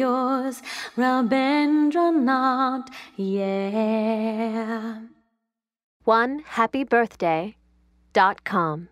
yours, Rabindranath, yeah. One happy birthday dot com.